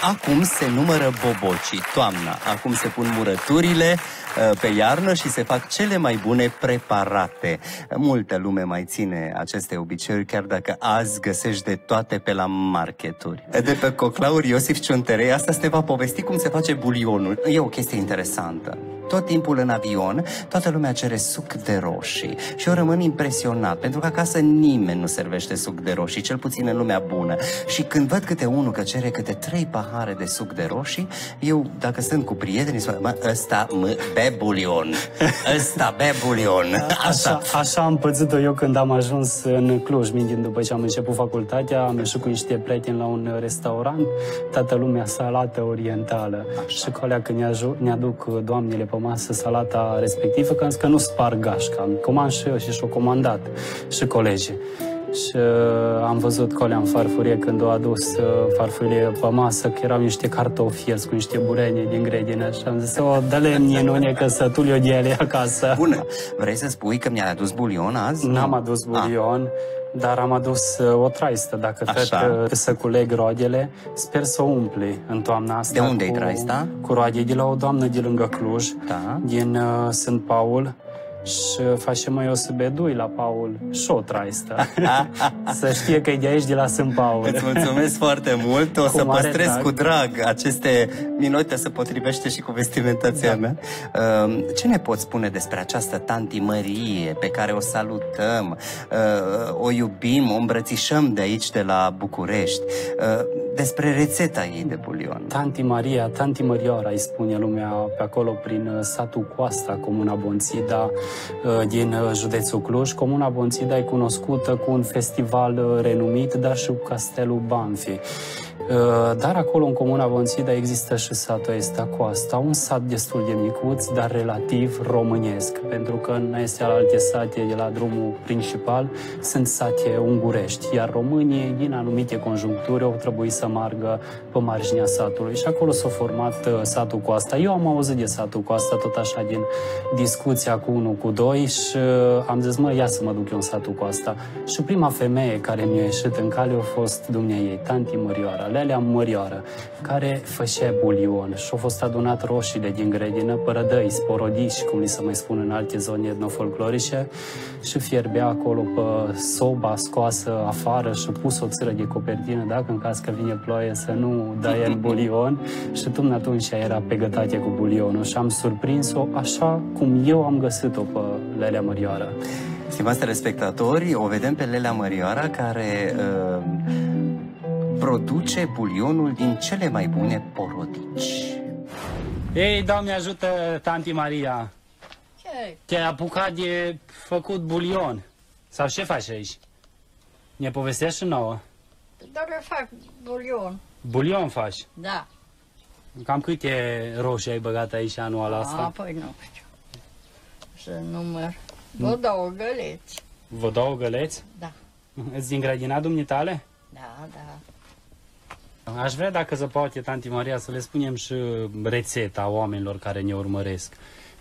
Acum se numără bobocii, toamna. Acum se pun murăturile uh, pe iarnă și se fac cele mai bune preparate. Multă lume mai ține aceste obiceiuri, chiar dacă azi găsești de toate pe la marketuri. De pe coclauri Iosif Cionterei, asta te va povesti cum se face bulionul. E o chestie interesantă tot timpul în avion, toată lumea cere suc de roșii. Și eu rămân impresionat, pentru că acasă nimeni nu servește suc de roșii, cel puțin în lumea bună. Și când văd câte unul că cere câte trei pahare de suc de roșii, eu, dacă sunt cu prietenii, spun, mă, ăsta mă, be bulion, ăsta be bulion. Așa, așa am pățit-o eu când am ajuns în Cluj, mintind după ce am început facultatea, am ieșit cu niște prieteni la un restaurant, toată lumea salată orientală. Așa. Și colea când ne aduc doamnele pe masă salata respectivă, că am zis că nu spar gașca. Am comand și eu și și-o comandat și colegii. Și uh, am văzut colea în farfurie când au adus uh, farfurie pe masă, că erau niște cartofi fierți cu niște bureni din grădină și am zis, o, dă-le mie, nu ne că să tu le ele acasă. Bună, vrei să spui că mi-ai adus bulion azi? N-am adus bulion. Ah. Dar am adus uh, o traistă, dacă Așa. cred că să culeg roadele, sper să umpli în toamna asta. De unde e traista? Cu roade de la o doamnă de lângă Cluj, da. din uh, Sunt Paul și facem mai o să bedui la Paul și o traistă. să știe că e de aici, de la Sunt Paul. Îți mulțumesc foarte mult. O cu să păstrez drag. cu drag aceste minute, să potrivește și cu vestimentația da. mea. Uh, ce ne poți spune despre această tanti Mărie pe care o salutăm, uh, o iubim, o îmbrățișăm de aici, de la București, uh, despre rețeta ei de bulion? Tanti Maria, Tanti Mărioara, îi spune lumea pe acolo prin satul Coasta, comuna Bonțida, Uh, din uh, județul Cluj. Comuna Bonțida e cunoscută cu un festival uh, renumit, dar și cu Castelul Banfi. Uh, dar acolo, în Comuna Bonțida, există și satul ăsta Coasta, un sat destul de micuț, dar relativ românesc, pentru că în este al alte sate de la drumul principal sunt sate ungurești, iar românii, din anumite conjuncturi, au trebuit să margă pe marginea satului și acolo s-a format uh, satul Coasta. Eu am auzit de satul Coasta tot așa din discuția cu unul, cu doi și uh, am zis, mă, ia să mă duc eu în satul Coasta. Și prima femeie care mi-a ieșit în cale a fost dumnea ei, tanti Mărioara alea mărioară, care făcea bulion și au fost adunat roșiile din grădină, părădăi, sporodici, cum li se mai spun în alte zone etnofolclorice, și fierbea acolo pe soba scoasă afară și pus o țără de copertină, dacă în caz că vine ploaie să nu dă el bulion și până atunci era pe gătate cu bulionul și am surprins-o așa cum eu am găsit-o pe Lelea Mărioară. Stimați telespectatori, o vedem pe Lelea Mărioara care uh, produce bulionul din cele mai bune porodici. Ei, Doamne ajută, tanti Maria! Ce? Te-ai apucat de făcut bulion. Sau ce faci aici? Ne povestești și nouă? Doar eu fac bulion. Bulion faci? Da. Cam câte roșii ai băgat aici anul asta? A, păi nu știu. Să număr. Vă două găleți. Vă două găleți? Da. Îți din grădina dumnitale? Da, da. Aș vrea, dacă se poate, Tanti Maria, să le spunem și rețeta oamenilor care ne urmăresc.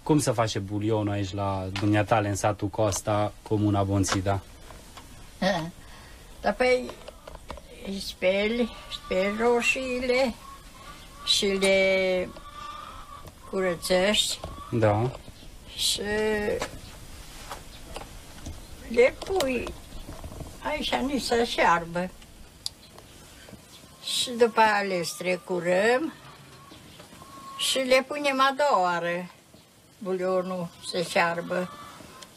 Cum să face bulionul aici la dumneatale în satul Costa, comuna Bonțida? Da, păi, speli, speli roșiile și le curățești. Da. Și le pui aici nici să șearbă și după aia le strecurăm și le punem a doua oară bulionul să șearbă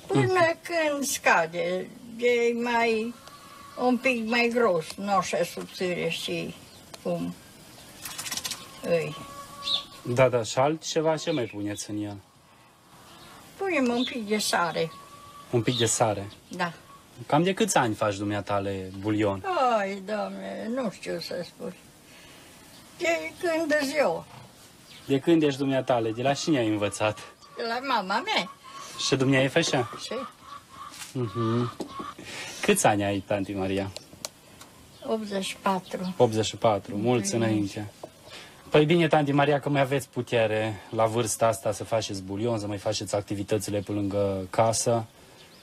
până mm. când scade. E mai un pic mai gros, nu așa subțire și cum îi. Da, da, și altceva ce mai puneți în el? Punem un pic de sare. Un pic de sare? Da. Cam de câți ani faci dumneatale bulion? Ai, doamne, nu știu să spun. De când eu. De când ești dumneatale? De la cine ai învățat? De la mama mea. Și dumneai făcea? Și? Uh-huh. Câți ani ai, tanti Maria? 84. 84, mulți înainte. Păi bine, tanti Maria, că mai aveți putere la vârsta asta să faceți bulion, să mai faceți activitățile pe lângă casă.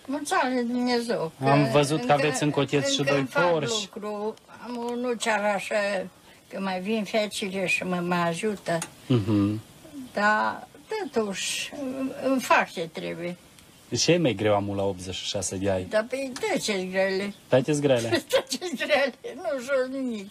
Mulțumesc Dumnezeu. Am văzut că aveți în cotiet și doi porși. lucru, am o nuceară așa că mai vin fecile și mă mai ajută. Mhm. Dar, totuși, îmi fac ce trebuie. Și e mai greu amul la 86 de ani. Dar pe de ce grele? Dați grele. De ce grele? Nu jur nimic.